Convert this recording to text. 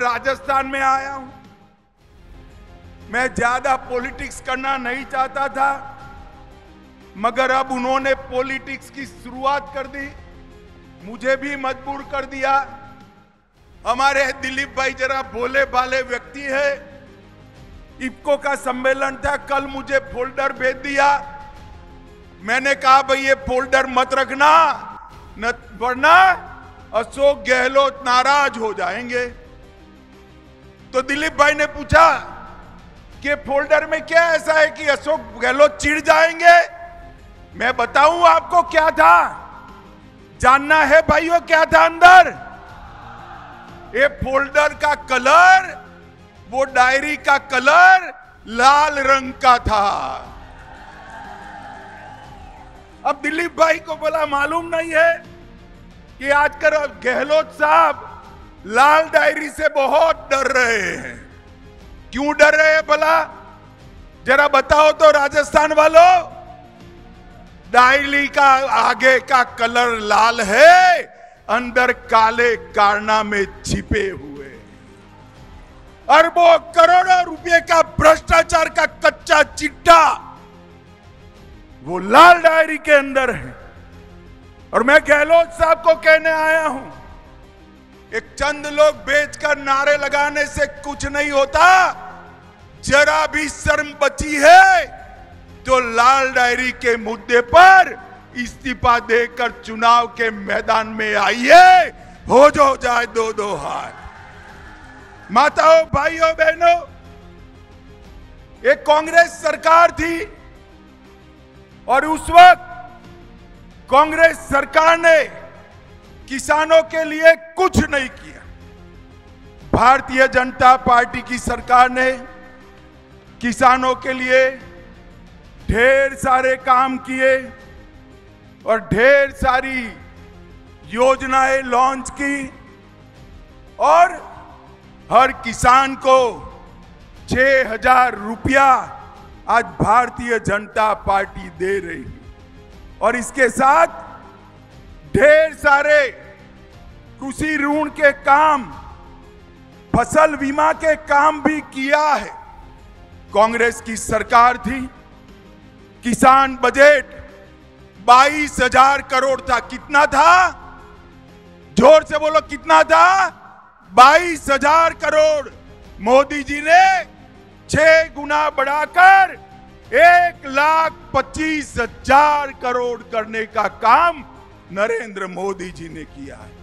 राजस्थान में आया हूँ। मैं ज़्यादा पॉलिटिक्स करना नहीं चाहता था, मगर अब उन्होंने पॉलिटिक्स की शुरुआत कर दी, मुझे भी मजबूर कर दिया। हमारे दिलीप भाई जरा भोले भाले व्यक्ति है। इफ्को का सम्मेलन था, कल मुझे फोल्डर भेज दिया। मैंने कहा, भाई ये फोल्डर मत रखना, न, वरना अशोक गहलोत नाराज़ हो जाएँगे। तो दिलीप भाई ने पूछा कि फोल्डर में क्या ऐसा है कि अशोक गहलोत चिढ़ जाएँगे? मैं बताऊँ आपको क्या था? जानना है भाइयों क्या था अंदर? ये फोल्डर का कलर, वो डायरी का कलर लाल रंग का था। अब दिलीप भाई को बोला मालूम नहीं है कि आजकल गहलोत साहब लाल डायरी से बहुत डर रहे क्यों डर रहे हैं भला? जरा बताओ तो राजस्थान वालों। डायली का आगे का कलर लाल है, अंदर काले कारना में छिपे हुए। अरबों करोड़ों रुपए का भ्रष्टाचार का कच्चा चिट्टा, वो लाल डायरी के अंदर है। और मैं गहलोत साहब को कहने आया हूँ एक चंद लोग बेचकर नारे लगाने से कुछ नहीं होता। जरा भी शर्म बची है तो लाल डायरी के मुद्दे पर इस्तीफा देकर चुनाव के मैदान में आइए हो। जो जाए दो दो हाथ माताओं, भाइयों, बहनों, एक कांग्रेस सरकार थी और उस वक्त कांग्रेस सरकार ने किसानों के लिए कुछ नहीं किया। भारतीय जनता पार्टी की सरकार ने किसानों के लिए ढेर सारे काम किए और ढेर सारी योजनाएँ लॉन्च की और हर किसान को छह हज़ार रुपया आज भारतीय जनता पार्टी दे रही है। और इसके साथ ढेर सारे कृषि ऋण के काम, फ़सल बीमा के काम भी किया है। कांग्रेस की सरकार थी, किसान बजट बाईस हज़ार करोड़ था। कितना था? ज़ोर से बोलो, कितना था? बाईस हज़ार करोड़। मोदी जी ने छह गुना बढ़ाकर एक लाख पच्चीस हज़ार करोड़ करने का काम नरेंद्र मोदी जी ने किया है।